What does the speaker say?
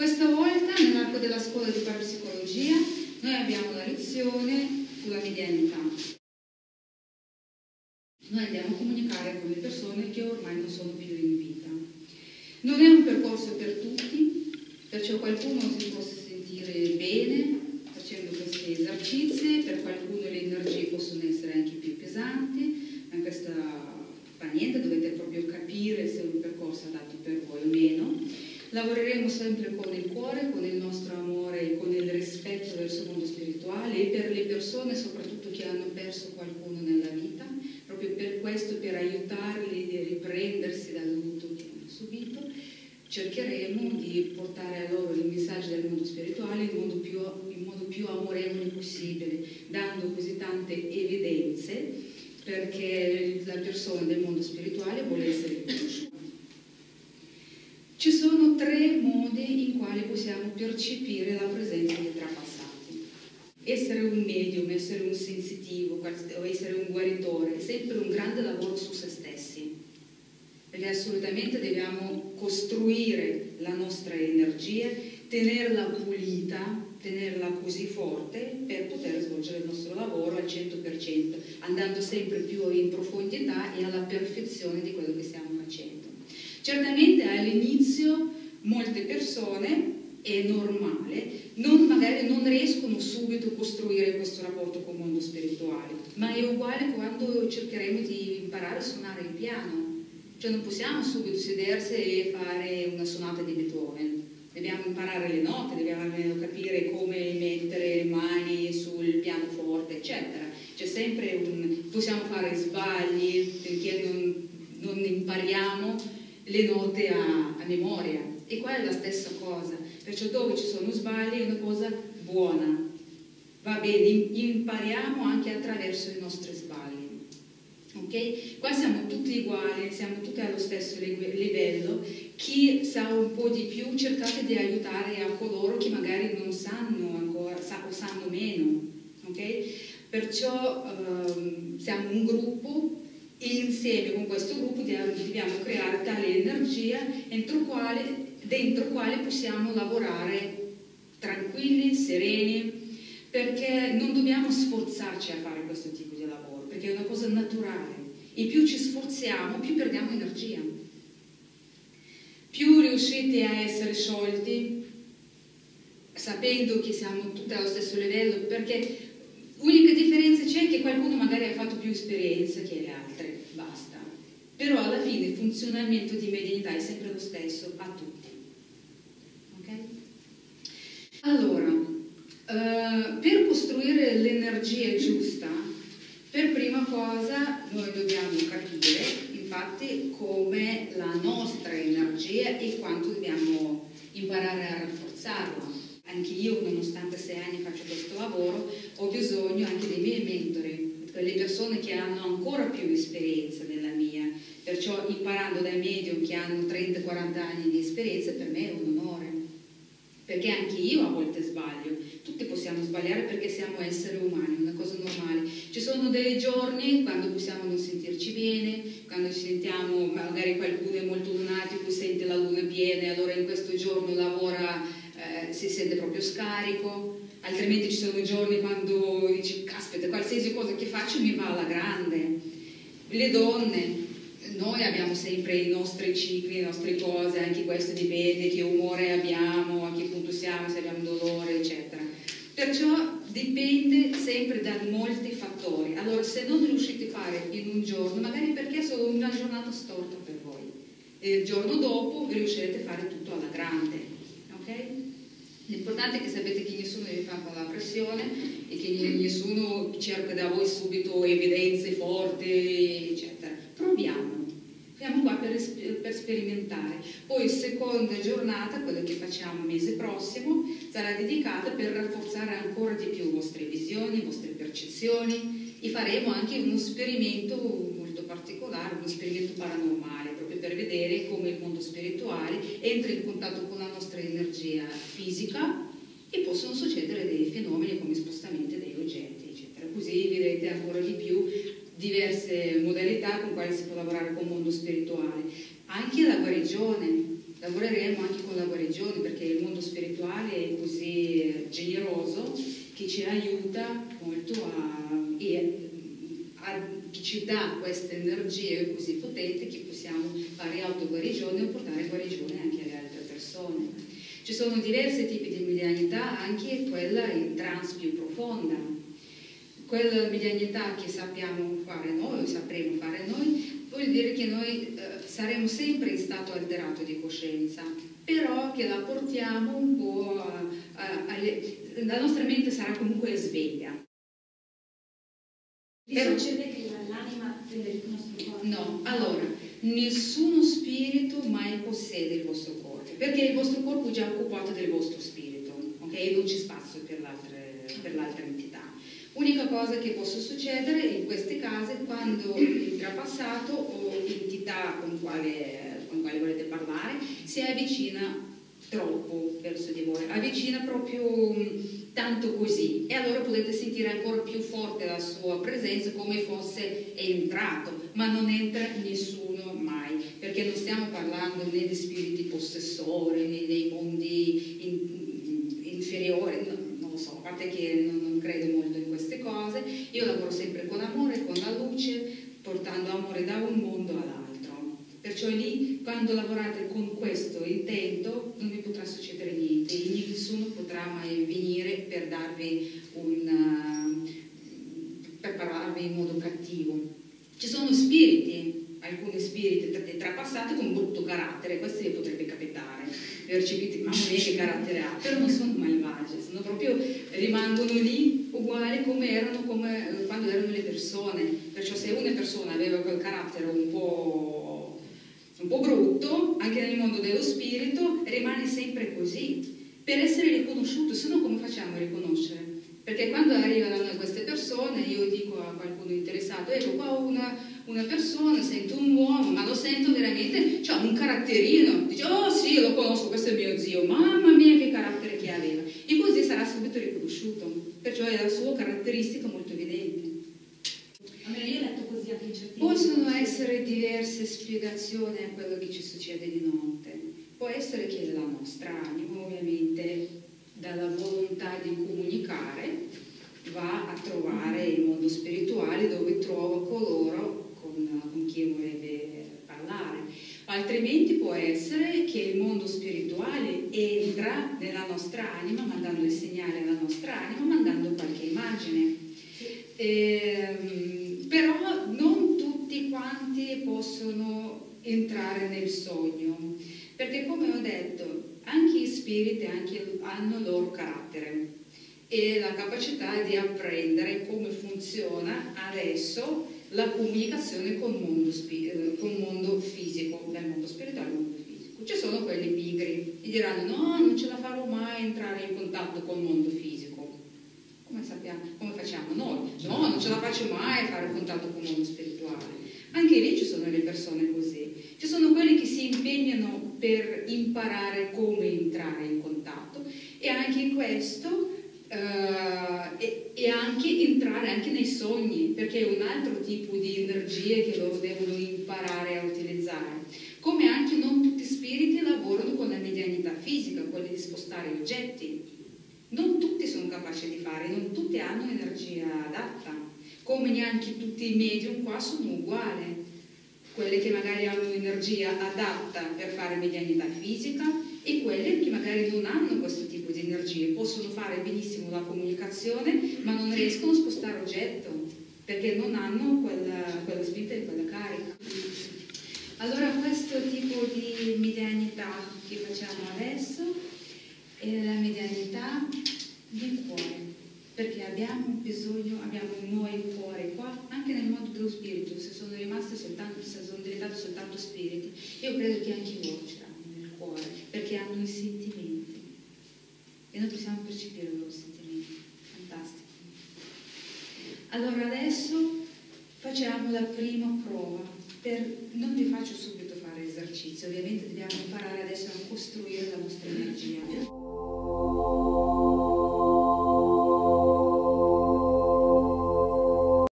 Questa volta nell'arco della scuola di parapsicologia noi abbiamo la lezione sulla medianità. Noi andiamo a comunicare con le persone che ormai non sono più in vita. Non è un percorso per tutti, perciò qualcuno si può sentire bene facendo questi esercizi, per qualcuno le energie possono essere anche più pesanti, ma questa fa niente, dovete proprio capire se è un percorso adatto per voi o meno. Lavoreremo sempre con il cuore, con il nostro amore e con il rispetto verso il mondo spirituale e per le persone soprattutto che hanno perso qualcuno nella vita, proprio per questo, per aiutarli a riprendersi dal lutto che hanno subito, cercheremo di portare a loro il messaggio del mondo spirituale in modo più, in modo più amorevole possibile, dando così tante evidenze perché la persona del mondo spirituale vuole essere conosciuta. Tre modi in quali possiamo percepire la presenza dei trapassati. Essere un medium, essere un sensitivo essere un guaritore è sempre un grande lavoro su se stessi, perché assolutamente dobbiamo costruire la nostra energia, tenerla pulita, tenerla così forte per poter svolgere il nostro lavoro al 100%, andando sempre più in profondità e alla perfezione di quello che stiamo facendo. Certamente all'inizio molte persone, è normale, non, magari non riescono subito a costruire questo rapporto con il mondo spirituale, ma è uguale quando cercheremo di imparare a suonare il piano. Cioè non possiamo subito sedersi e fare una sonata di Beethoven, dobbiamo imparare le note, dobbiamo capire come mettere le mani sul pianoforte, eccetera. C'è sempre un... possiamo fare sbagli perché non, non impariamo le note a, a memoria. E qua è la stessa cosa, perciò dove ci sono sbagli è una cosa buona. Va bene, impariamo anche attraverso i nostri sbagli. Ok? Qua siamo tutti uguali, siamo tutti allo stesso livello. Chi sa un po' di più, cercate di aiutare a coloro che magari non sanno ancora o sanno meno. Ok? Perciò um, siamo un gruppo e insieme con questo gruppo dobbiamo creare tale energia entro quale, dentro quale possiamo lavorare tranquilli, sereni, perché non dobbiamo sforzarci a fare questo tipo di lavoro, perché è una cosa naturale. E più ci sforziamo, più perdiamo energia. Più riuscite a essere sciolti, sapendo che siamo tutti allo stesso livello, perché L'unica differenza c'è che qualcuno magari ha fatto più esperienza che le altre, basta. Però alla fine il funzionamento di medianità è sempre lo stesso a tutti. Okay? Allora, uh, per costruire l'energia giusta, per prima cosa noi dobbiamo capire infatti come la nostra energia e quanto dobbiamo imparare a rafforzarla anche io, nonostante sei anni faccio questo lavoro, ho bisogno anche dei miei mentori, quelle persone che hanno ancora più esperienza della mia. Perciò imparando dai medium che hanno 30-40 anni di esperienza per me è un onore. Perché anche io a volte sbaglio, tutti possiamo sbagliare perché siamo esseri umani, una cosa normale. Ci sono dei giorni quando possiamo non sentirci bene, quando ci sentiamo, magari qualcuno è molto lunatico, sente la luna piena e allora in questo giorno lavora eh, si sente proprio scarico, altrimenti ci sono giorni quando dici, caspita, qualsiasi cosa che faccio mi va alla grande. Le donne, noi abbiamo sempre i nostri cicli, le nostre cose, anche questo dipende che umore abbiamo, a che punto siamo, se abbiamo dolore, eccetera. Perciò dipende sempre da molti fattori. Allora, se non riuscite a fare in un giorno, magari perché è solo una giornata storta per voi, e il giorno dopo riuscirete a fare tutto alla grande. L'importante è che sapete che nessuno vi fa con la pressione e che nessuno cerca da voi subito evidenze forti, eccetera. Proviamo. Siamo qua per, per, sperimentare. Poi seconda giornata, quella che facciamo mese prossimo, sarà dedicata per rafforzare ancora di più le vostre visioni, le vostre percezioni e faremo anche uno sperimento molto particolare, uno sperimento paranormale per vedere come il mondo spirituale entra in contatto con la nostra energia fisica e possono succedere dei fenomeni come spostamenti degli oggetti, eccetera. Così vedrete ancora di più diverse modalità con quali si può lavorare con il mondo spirituale. Anche la guarigione, lavoreremo anche con la guarigione perché il mondo spirituale è così generoso che ci aiuta molto a, e a, ci dà queste energie così potenti che possiamo fare autoguarigione o portare guarigione anche alle altre persone. Ci sono diversi tipi di medianità, anche quella in trans più profonda. Quella medianità che sappiamo fare noi, o sapremo fare noi, vuol dire che noi eh, saremo sempre in stato alterato di coscienza, però che la portiamo un po' a, a, alle, la nostra mente sarà comunque sveglia. Però, succede che l'anima il nostro corpo? No, allora, nessuno spirito mai possiede il vostro corpo, perché il vostro corpo è già occupato del vostro spirito, ok? Non c'è spazio per l'altra entità. Unica cosa che può succedere in questi casi quando il trapassato o l'entità con quale, con quale volete parlare si avvicina troppo verso di voi, avvicina proprio tanto così e allora potete sentire ancora più forte la sua presenza come fosse entrato, ma non entra nessuno mai, perché non stiamo parlando né di spiriti possessori né dei mondi in, inferiori, no, non lo so, a parte che non, non credo molto in queste cose, io lavoro sempre con amore, con la luce, portando amore da un mondo all'altro. Perciò lì, quando lavorate con questo intento, non vi potrà succedere niente, nessuno potrà mai venire per darvi un, per parlarvi in modo cattivo. Ci sono spiriti, alcuni spiriti trapassati con brutto carattere, questo vi potrebbe capitare, percepite, mamma mia che carattere ha, però non sono malvagi, sono proprio, rimangono lì uguali come erano come, quando erano le persone, perciò se una persona aveva quel carattere un po' un po' brutto, anche nel mondo dello spirito, rimane sempre così, per essere riconosciuto, se no come facciamo a riconoscere? Perché quando arrivano queste persone, io dico a qualcuno interessato, ecco qua una, una persona, sento un uomo, ma lo sento veramente, ha un caratterino, dice, oh sì, lo conosco, questo è mio zio, mamma mia che carattere che aveva. E così sarà subito riconosciuto, perciò è la sua caratteristica molto evidente. Io Possono essere diverse spiegazioni a quello che ci succede di notte. Può essere che la nostra anima, ovviamente, dalla volontà di comunicare, va a trovare il mondo spirituale dove trova coloro con, con chi vorrebbe parlare. Altrimenti può essere che il mondo spirituale entra nella nostra anima mandando il segnale alla nostra anima, mandando qualche immagine. Ehm, non tutti quanti possono entrare nel sogno, perché come ho detto, anche gli spiriti anche, hanno il loro carattere e la capacità di apprendere come funziona adesso la comunicazione con il mondo, con mondo fisico, nel mondo spirituale e mondo fisico. Ci sono quelli pigri, che diranno no, non ce la farò mai entrare in contatto con il mondo fisico come, sappiamo, come facciamo noi? No, non ce la faccio mai fare contatto con l'uomo spirituale. Anche lì ci sono le persone così. Ci sono quelli che si impegnano per imparare come entrare in contatto e anche questo Uh, e, e, anche entrare anche nei sogni, perché è un altro tipo di energie che loro devono imparare a utilizzare. Come anche non tutti spiriti lavorano con la medianità fisica, quella di spostare oggetti. Non tutti sono capaci di fare, non tutti hanno energia adatta, come neanche tutti i medium qua sono uguali. Quelle che magari hanno energia adatta per fare medianità fisica e quelle che magari non hanno questo tipo di energie, possono fare benissimo la comunicazione ma non riescono a spostare oggetto perché non hanno quella, quella spinta e quella carica. Allora questo tipo di medianità che facciamo adesso e la medianità del cuore, perché abbiamo bisogno, abbiamo noi il cuore qua, anche nel mondo dello spirito, se sono rimasti soltanto, se sono diventati soltanto spiriti, io credo che anche loro ce l'hanno nel cuore, perché hanno i sentimenti e noi possiamo percepire i loro sentimenti, fantastico. Allora adesso facciamo la prima prova, per, non vi faccio subito fare esercizio, ovviamente dobbiamo imparare adesso a costruire la nostra energia.